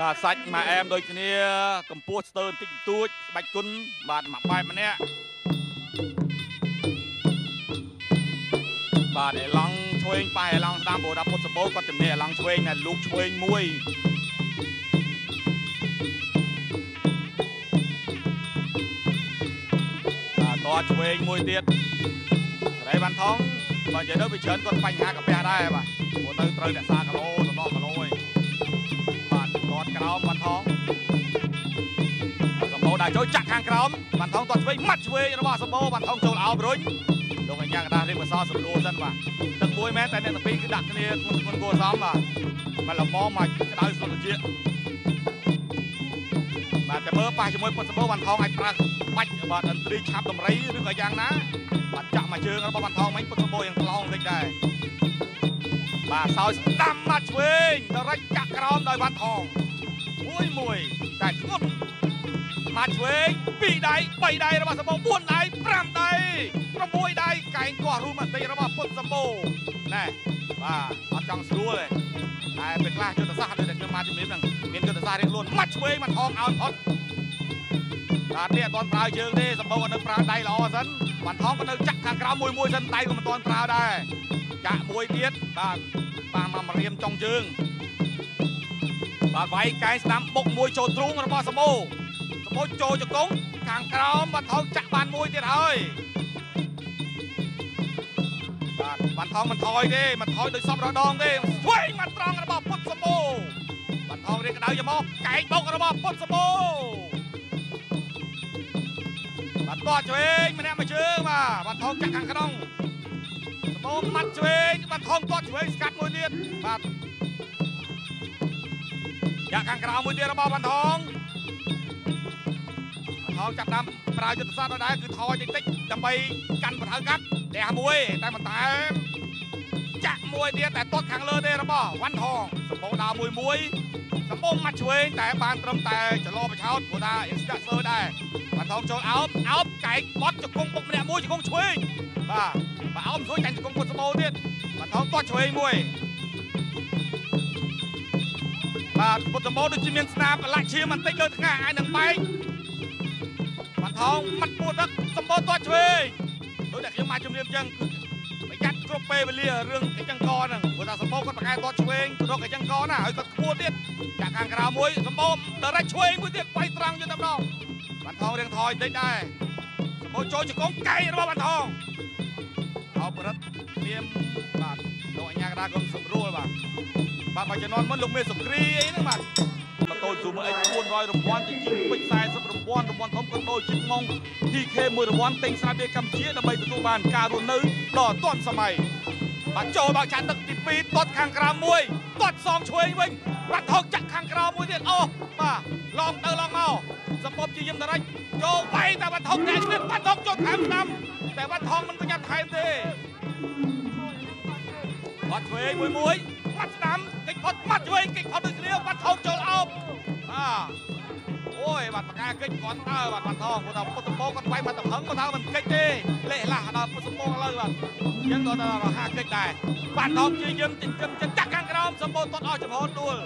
បាទសាច់មកអែមដូចគ្នាកម្ពស់ស្ទើរបន្តិចបន្តួចស្បាច់គុណបាទមួយបែបម្នាក់បាទឯឡង់ឆ្វេងប៉ះឯឡង់ស្ដាំព្រោះដល់ពុតសម្បូរគាត់ជំនះឯឡង់ឆ្វេងតែលោកឆ្វេងមួយបាទតឆ្វេងមួយទៀតស្រីវ៉ាន់ថងបើនិយាយទៅវាច្រើនគាត់បញ្ហាកាពះដែរបាទព្រោះទៅត្រូវរក្សាគីឡូទៅដល់គីឡូឯងបាទគាត់ ក្រោមវ៉ាន់ថងសម្បូរដាក់ចូលចាក់ខាងក្រោមវ៉ាន់ថងគាត់ឆ្វេងម៉ាត់ឆ្វេងរបស់សម្បូរវ៉ាន់ថងចូលអោបរុញលោកអញ្ញាកដាស់រៀបអសរសម្រួលសិនបាទទឹកមួយមែនតែអ្នកទាំងពីរគឺដាក់គ្នាធ្ងន់ធ្ងន់គួរសមបាទមកលំមមកក្តៅស្លុតជាបាទតែមើលប៉ះជាមួយពុតសម្បូរវ៉ាន់ថងអាចប្រើបាច់បាទឥន្ទ្រីឆាប់តម្រៃឬក៏យ៉ាងណាបាទចាក់មកជើងរបស់វ៉ាន់ថងមិញពុតសម្បូរយ៉ាងក្លោងបន្តិចដែរ បាទសោយស្ដាំមកឆ្វេងដល់រ៉ាច់ចាក់ក្រោមដោយវ៉ាន់ថងមួយមួយតែធ្ងន់មកឆ្វេង2ដៃ3ដៃរបស់សម្បូរ4ដៃ5ដៃ6ដៃកែងគាស់រួមបន្តិចរបស់ពុតសម្បូរណែបាទអត់ចង់ស្រួលទេតែពេលខ្លះយុទ្ធសាស្ត្រដូចតែខ្ញុំមកជំនាញហ្នឹងមានយុទ្ធសាស្ត្ររៀងខ្លួនមកឆ្វេងមកថងឲ្យផុតបាទនេះអត់ទាន់ប្រើជើងទេសម្បូរក៏នៅប្រើដៃល្អសិនបានថងក៏នៅចាក់ខាងក្រោមមួយមួយសិនដៃក៏មិនទាន់ប្រើដែរចាក់មួយទៀតបាទ បាទមករៀមចុងជើងបាទវាយកែងស្ដាំបុកមួយចូលទ្រូងរបស់សម្បូរសម្បូរចូលជង្គង់ខាងក្រោមបាទថងចាក់បានមួយទៀតហើយបាទបានថងមិនថយទេមិនថយដោយសពរដងទេស្វែងមកត្រង់របស់ពុតសម្បូរបានថងរៀងក្តៅយកមកកែងបុករបស់ពុតសម្បូរបាទតោះឆ្វេងម្នាក់មួយជើងបាទបានថងចាក់ខាងក្នុង សម្បូរម៉ាត់ឆ្វេងបានថងតោះឆ្វេងស្កាត់មួយទៀតបាទចាក់ខាងក្រៅមួយទៀតរបស់បានថងបានថងចាប់តាមប្រើយុទ្ធសាស្ត្រដែរគឺថយតិចតិចដើម្បីកាន់បន្ថៅកាត់ដះមួយតែមិនតែចាក់ មួយទៀតតែទាត់ខាងលើទេរបស់វ៉ាន់ថងសម្បូរដើរមួយមួយសម្បូរម៉ាត់ឆ្វេងតែបានត្រឹមតែចលោបឆោតព្រោះថាអ៊ីនស្តាសឺដែរវ៉ាន់ថងចូលអោបអោបកែកបត់ជង្គង់ពុកម្នាក់មួយជង្គង់ឆ្វេងបាទបើអោបជួយចាញ់ជង្គង់ពុតសម្បូរទៀតវ៉ាន់ថងទាត់ឆ្វេងមួយបាទពុតសម្បូរដូចជាមានស្នាមលាក់ឈាមបន្តិចលើថ្ងាអាចនឹងបែកវ៉ាន់ថងម៉ាត់ពួតទឹកសម្បូរទាត់ឆ្វេងដូចតែខ្ញុំមកជំរាបចឹងប្រយ័ត្ន គ្រប់ពេលវេលារឿងកញ្ចឹងកហ្នឹងព្រោះថាសម្បូរគាត់ប្រកែតតឆ្វេងទៅរកកញ្ចឹងកណាហើយគាត់ខ្ពស់ទៀតចាក់ខាងក្រៅមួយសម្បូរដរិចឆ្វេងមួយទៀតបៃត្រង់យទៅម្ដងបានថងរៀងថយបន្តិចដែរសម្បូរចូលជង្គង់កែរបស់បានថងអបរិទ្ធនាមបាទលោកអញ្ញាកដាគុំសម្រួលបាទបាទមកជំនាន់មុនលោកមេសុគ្រីអីហ្នឹងបាទ ម៉ូតូ Zoom X 400រង្វាន់ជាជាងពេជ្រ40រង្វាន់រង្វាន់ធំក៏ដូចជាម៉ង TK មួយរង្វាន់ទិញស្រាប់វាកម្ពុជាដើម្បីទទួលបានការរស់នៅដ៏ទាន់សម័យបាទចូលមកចាក់ទឹកទី2ទាត់ខាងក្រៅមួយទាត់សំឆ្វេងវិញបាទថោកចាក់ខាងក្រៅមួយទៀតអូបាទឡងទៅឡងមកសម្បបជាយឹមតរិចចូលវាយតែបាទថោកតែទៀតបាទថោកចូលថែមស្ដាំតែបាទថោកមិនប្រញាប់ថែមទេបាត់ឆ្វេងមួយមួយបាត់ស្ដាំកិច្ចផុតបាត់ឆ្វេងកិច្ចផុតដូចគ្នាបាត់ថោកចូលអោបបាទ អូយបាត់បកាកិច្ចគាត់តើបាត់បាត់ថងគាត់ថាពុទ្ធពោគាត់វាយបាត់តំហឹងគាត់ថាមិនកិច្ចទេលេះឡាស់ដល់ពុទ្ធពោឥឡូវបាទអញ្ចឹងគាត់ថារហាកិច្ចដែរបាត់ថងជាយឹមចិញ្ចឹមចឹងចាក់ខាងក្រោមសម្បូរតត់អស់ចំហដួល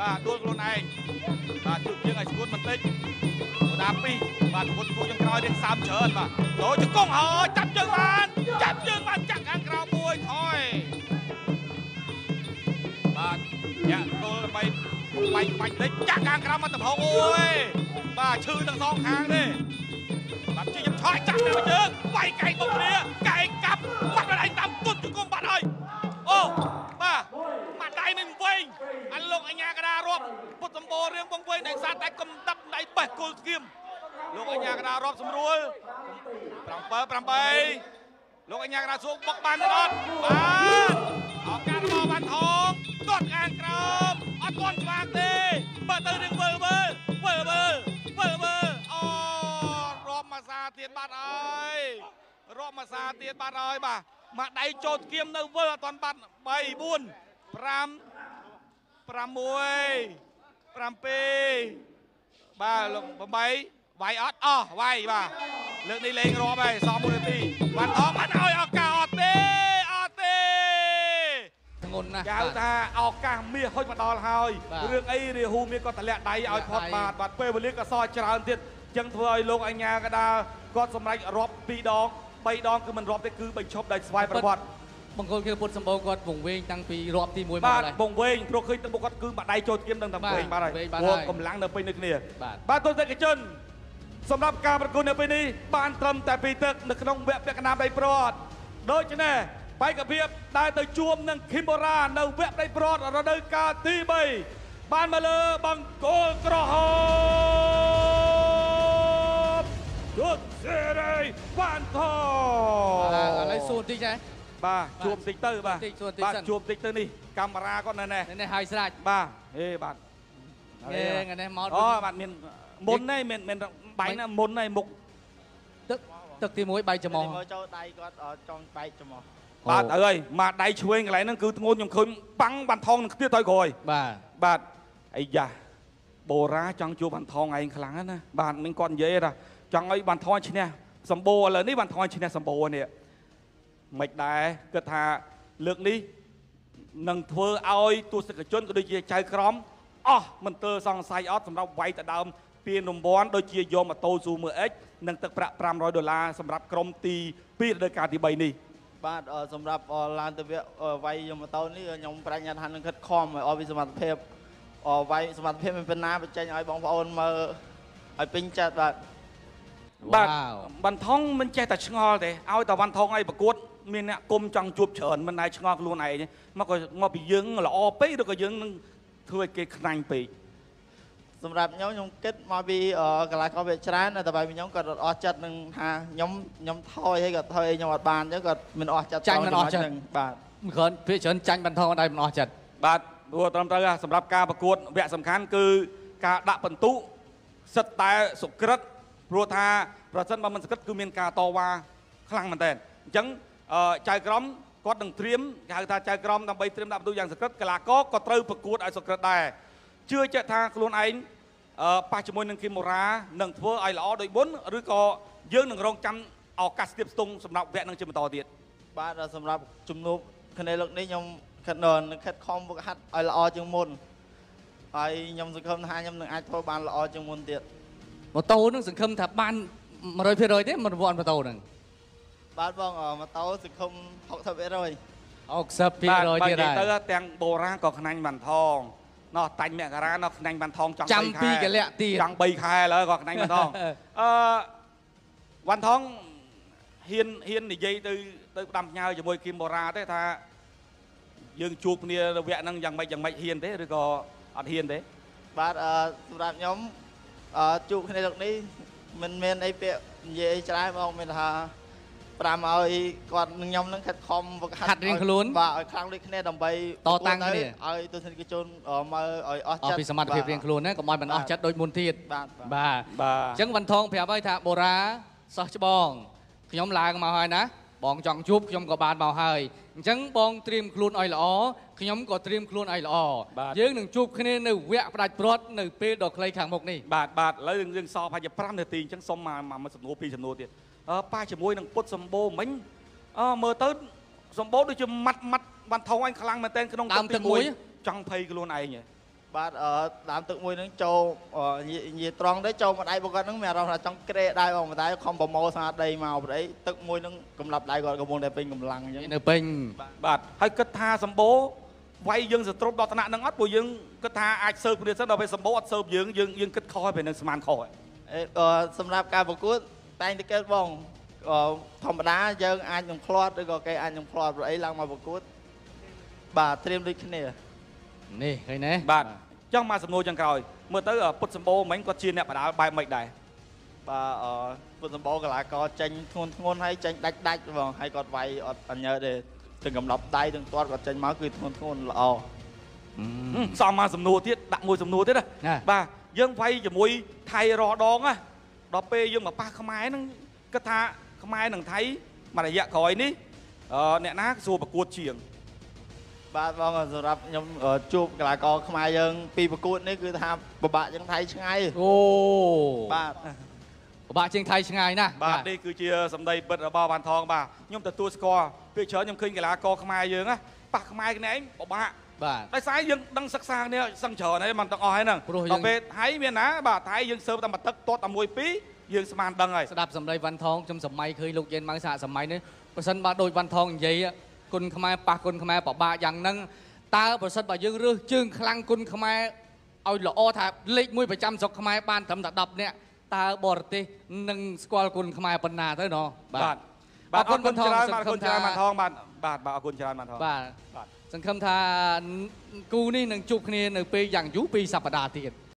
បាទដួលខ្លួនឯងបាទជួយជាងឲ្យស្គួតបន្តិចគាត់ថាពីរបាទប្រគល់គូចុងក្រោយរៀងសើមច្រើនបាទចូលជង្គង់ហើយចាប់ជើងបានចាប់ជើងបានចាក់ខាងក្រោមមួយថយបាទញាក់ទល់ដើម្បីបាញ់បាច់តិចចាក់ខាងក្រោមមកតំហងអូយបាទឈឺទាំងសងខាងទេបាទជិះខ្ញុំឆោយចាក់ទៅជើងវាយកែងបុកគ្នាកែងកាប់បាត់បាត់ឯងតាមទុតជង្គង់បាត់ហើយអូបាទបាត់ដៃមិនវិញអាលោកអញ្ញាកដារាប់ពុតសម្បូររៀងបងវិញតែសាតែកំដប់ដៃបេះគល់ស្គៀមលោកអញ្ញាកដារាប់ស្រួល7 8លោកអញ្ញាកដាសួងបុកបានទេអត់បាទឱកាសរបស់បានថងទាត់ខាងក្រោម អត់ទាន់ស្វាងទេបើទៅរៀងវិលវិលវិលវិលវិលវិលអូរាប់មួយសាទៀតបាត់ហើយរាប់មួយសាទៀតបាត់ហើយបាទមកដៃចូលស្គៀមនៅវិលអត់ទាន់បាត់3 4 5 6 7 8បាទលោក8វាយអត់អស់វាយបាទលើកនេះលេងរាប់ហើយសម1នាទីបានអស់បានឲ្យឱកាស ណណាស់គេហៅថាឱកាសមាសហុចមកដល់ហើយបាទរឿងអីរាហូមាសក៏តម្លាក់ដៃឲ្យផុតតម្លាបាក់តដៃបាទពេលវេលាក៏សល់ច្រើនទៀតអញ្ចឹងធ្វើឲ្យលោកអញ្ញាកដាលគាត់សម្រេចរាប់2ដង3ដងគឺមិនរាប់ទេគឺបញ្ឈប់ដោយស្វ័យប្រវត្តិបង្គោលគឺពុទ្ធសម្បូរគាត់វង្វេងតាំងពីរាប់ទី1មកបាទហើយបងវែងព្រោះឃើញទឹកមុខគាត់គឺបាក់ដៃចូលស្គៀមដឹងតែបាទវែងបាទហើយវែងបាទព្រោះហើយកម្លាំងនៅពេលនេះគ្នាបាទបាទទស្សនិកជនសម្រាប់ការប្រកួតនៅពេលនេះបានត្រឹមតែពីរទឹកនៅក្នុងវគ្គពាក់កណ្ដាលដៃប្រត់ដូច្នេះ បែកភាពដែលទៅជួបនឹងឃីមបូរ៉ានៅវគ្គដៃប្រត់រដូវកាលទី3បានមកលើបង្គោលក្រហមគុតសេរីបានថបាទឥឡូវសួរបន្តិចហ៎បាទជួបបន្តិចទៅបាទបន្តិចសួរបន្តិចបាទសិនជួបបន្តិចទៅនេះកាមេរ៉ាគាត់នៅនេះនេះហើយស្រាច់បាទហេបាទគេថ្ងៃនេះមកអូបាទមានមុនហ្នឹងមិនមិនបាញ់ណាមុនហ្នឹងមុខទឹកទឹកទី1បែកច្រមុះមើលចូលដៃគាត់អត់ចង់បែកច្រមុះ បាទអើយមកដៃឆ្វេងកន្លែងហ្នឹងគឺធ្ងន់ខ្ញុំឃើញបាំងបានថងនឹងខ្ទាតទៅក្រោយបាទបាទអាយ៉ាបូរ៉ាចង់ជួបបានថងឯងខ្លាំងណាស់បាទមិញគាត់និយាយថាចង់ឲ្យបានថងឈ្នះសម្បូរឥឡូវនេះបានថងឈ្នះសម្បូរនេះមិនដែរគិតថាលើកនេះនឹងធ្វើឲ្យទស្សនិកជនក៏ដូចជាចៅក្រមអស់មិនទើសង្ស័យអត់សម្រាប់វាយទៅដើមពានរង្វាន់ដូចជាយកម៉ូតូ Zoomer X និងទឹកប្រាក់500ដុល្លារសម្រាប់ក្រុមទី2រដូវកាលទី3នេះ បាទអឺសម្រាប់អឡានទៅវគ្គអឺវាយយកម៉ូតូនេះខ្ញុំប្រាជ្ញាថានឹងខិតខំឲ្យអស់ពីសមត្ថភាពអវាយសមត្ថភាពមិនប៉ុណ្ណាបញ្ចេញឲ្យបងប្អូនមើលឲ្យពេញចិត្តបាទបាទវ៉ាវបន្ថងមិនចេះតែឆ្ងល់ទេឲ្យតែវ៉ាន់ថងឲ្យប្រកួតមានអ្នកគុំចង់ជួបច្រើនមិនដែរឆ្ងល់ខ្លួនឯងទេមកក៏មកពីយើងល្អពេកឬក៏យើងនឹងធ្វើឲ្យគេខ្នាញ់ពេក សម្រាប់ខ្ញុំខ្ញុំគិតមកពីអឺកន្លែងក៏វាច្រើនតែបែបខ្ញុំគាត់អត់អស់ចិត្តនឹងថាខ្ញុំខ្ញុំថយហើយគាត់ថយឲ្យខ្ញុំអត់បានអញ្ចឹងគាត់មិនអស់ចិត្តចាញ់មិនអស់ចិត្តត្រង់ចំណុចហ្នឹងបាទមិនគ្រាន់ភាគច្រើនចាញ់បន្ថងដៃមិនអស់ចិត្តបាទព្រោះត្រឹមត្រូវហ่ะសម្រាប់ការប្រកួតវគ្គសំខាន់គឺការដាក់បន្ទុសិតតែសុក្រិតព្រោះថាប្រសិនបើមិនសុក្រិតគឺមានការតវ៉ាខ្លាំងមែនតើអញ្ចឹងអឺចៅក្រមគាត់នឹងត្រៀមគេហៅថាចៅក្រមដើម្បីត្រៀមដាក់បន្ទុយ៉ាងសុក្រិតកីឡាករក៏ត្រូវប្រកួតឲ្យសុក្រិតដែរ ជឿជាក់ថាខ្លួនឯងអឺប៉ះជាមួយនឹងគីមូរ៉ានឹងធ្វើឲ្យល្អដោយមុនឬក៏យើងនឹងរងចាំឱកាសស្ទាបស្ទង់សម្រាប់វគ្គនឹងជាបន្តទៀតបាទដល់សម្រាប់ជំនួបគ្នាលើកនេះខ្ញុំខិតនរនឹងខិតខំវឹកហាត់ឲ្យល្អជាងមុនហើយខ្ញុំសង្ឃឹមថាខ្ញុំនឹងអាចធ្វើបានល្អជាងមុនទៀតម៉ូតូហ្នឹងសង្ឃឹមថាបាន100%ទេមិនរង្វាន់ម៉ូតូហ្នឹងបាទបងអឺម៉ូតូសង្ឃឹម60% 60%បាទទៀតនិយាយហើយទៅទាំងបូរ៉ាក៏ខ្នាញ់បានថង ណោះតាញ់មកការ៉ាណោះខ្នាញ់បានថងចង់ចាំ3ខែពីកលៈទៀតចង់3ខែឥឡូវក៏ខ្នាញ់បានថងអឺវ៉ាន់ថងហ៊ានហ៊ាននិយាយទៅទៅផ្ដាំផ្ញើជាមួយគីមបូរ៉ាទេថាយើងជួបគ្នានៅវគ្គហ្នឹងយ៉ាងម៉េចយ៉ាងម៉េចហ៊ានទេឬក៏អត់ហ៊ានទេបាទអឺសម្រាប់ខ្ញុំអឺជួបគ្នាលើកនេះមិនមានអីពាក្យនិយាយអីច្រើនបងមានថា ប្រាំឲ្យគាត់នឹងខ្ញុំនឹងខិតខំវឹកហាត់ហាត់រៀងខ្លួនបាទឲ្យខ្លាំងដូចគ្នាដើម្បីតតាំងប្រកួគ្នាឲ្យទស្សនិកជនអឺមើលឲ្យអស់អស់ចិត្តពីសមត្ថភាពរៀងខ្លួនណាកុំឲ្យមិនអស់ចិត្តដូចមុនទៀតបាទបាទបាទបាទអញ្ចឹងវ៉ាន់ថងប្រាប់ហើយថាបូរ៉ាសោះច្បងខ្ញុំឡើងមកហើយណាបងចង់ជួបខ្ញុំក៏បានមកហើយអញ្ចឹងបងត្រៀមខ្លួនឲ្យល្អខ្ញុំក៏ត្រៀមខ្លួនឲ្យល្អយើងនឹងជួបគ្នានៅវគ្គផ្ដាច់ព្រាត់នៅពេលដ៏ខ្លីខាងមុខនេះបាទបាទឥឡូវយើងយើងសល់ប្រហែលជា5នាទីអញ្ចឹងសុំមកមកមួយសំណួរពីរសំណួរទៀតអឺ ប៉ះជាមួយនឹងពុតសម្បូរមិញអឺមើលទៅសម្បូរដូចជាម៉ាត់ម៉ាត់បានថងអញខ្លាំងមែនតើក្នុងដើមទឹកមួយចង់ភ័យខ្លួនឯងហ៎បាទអឺដើមទឹកមួយហ្នឹងចូលអឺនិយាយនិយាយត្រង់ទៅចូលមកដៃរបស់គាត់ហ្នឹងមានអារម្មណ៍ថាចង់ក្រេដៃបងតែខំប្រមូលស្នាដៃមកប្រអីទឹកមួយហ្នឹងកម្លាប់ដៃគាត់កំពុងតែពេញកម្លាំងអញ្ចឹងនៅពេញបាទហើយគិតថាសម្បូរវាយយើងសត្រុបដល់ថ្នាក់ហ្នឹងអត់ព្រោះយើងគិតថាអាចសើបគ្នាសិនដល់ពេលសម្បូរអត់សើបយើងយើងយើងគិតខុសហើយពេលនឹងស្មានខុសហើយអេអឺសម្រាប់ការប្រកួត តែងតែកើតបងអឺធម្មតាយើងអាចនឹងផ្្លាត់ឬក៏គេអាចនឹងផ្្លាត់ប្រអីឡើងមកប្រកួតបាទត្រៀមដូចគ្នានេះឃើញទេបាទចង់មកសំណួរចឹងក្រោយមើលទៅពុតសម្បូរមិញគាត់ជាអ្នកបដាលបែបមិនដែរបាទអឺពុទ្ធសម្បូរកលាករចេញធ្ងន់ធ្ងន់ហើយចេញដាច់ដាច់បងហើយគាត់វាយអត់អញ្ញើទេទាំងកំឡប់ដៃទាំងទាត់គាត់ចេញមកគឺធ្ងន់ធ្ងន់ល្អសំមកសំណួរទៀតដាក់មួយសំណួរទៀតណាណាបាទយើងវាយជាមួយថៃរដងណា ដល់ពេលយើងមកប៉ះខ្មែរហ្នឹងគិតថាខ្មែរនិងថៃមួយរយៈក្រោយនេះអឺអ្នកណាសួរប្រកួតជាងបាទបងសម្រាប់ខ្ញុំអឺជួបកលាករខ្មែរយើង ពីប្រកួតនេះគឺថាពិបាកជាងថៃឆ្ងាយអូបាទពិបាកជាងថៃឆ្ងាយណាស់បាទនេះគឺជាសម្ដីពិតរបស់បានថងបាទខ្ញុំទទួលស្គាល់ពេលច្រើនខ្ញុំឃើញកីឡាករខ្មែរយើងណាប៉ះខ្មែរគ្នាឯងពិបាក បាទដោយសារយើងដឹងសិក្សាគ្នាសឹងច្រើនហើយមិនទាំងអស់ហើយហ្នឹងព្រោះយើងដល់ពេលថៃមានណាបាទថៃយើងសើបតែមួយទឹកទាត់តែមួយពីរយើងស្មានដឹងហើយស្ដាប់សម្ដីវ៉ាន់ថងខ្ញុំសម័យឃើញលោកយេនម៉ៅសហសម័យនេះប្រសិនបើដូចវ៉ាន់ថងនិយាយគុណខ្មែរប៉ះគុណខ្មែរពិបាកយ៉ាងហ្នឹងតើប្រសិនបើយើងរើសជើងខ្លាំងគុណខ្មែរឲ្យល្អថាលេខ1ប្រចាំស្រុកខ្មែរបានត្រឹមតែ10នាក់តើបរទេសនឹងស្គាល់គុណខ្មែរប៉ុណ្ណាទៅណោះបាទបាទអរគុណច្រើនសបាទអរង្ឃឹគុមណច្រើនថាបានថងបាទបាទបាទអរគុណច្រើនបានថងបាទបាទ សង្ឃឹមថាគូនេះនឹងជួបគ្នានៅពេលយ៉ាងយូរពីរសប្តាហ៍ទៀត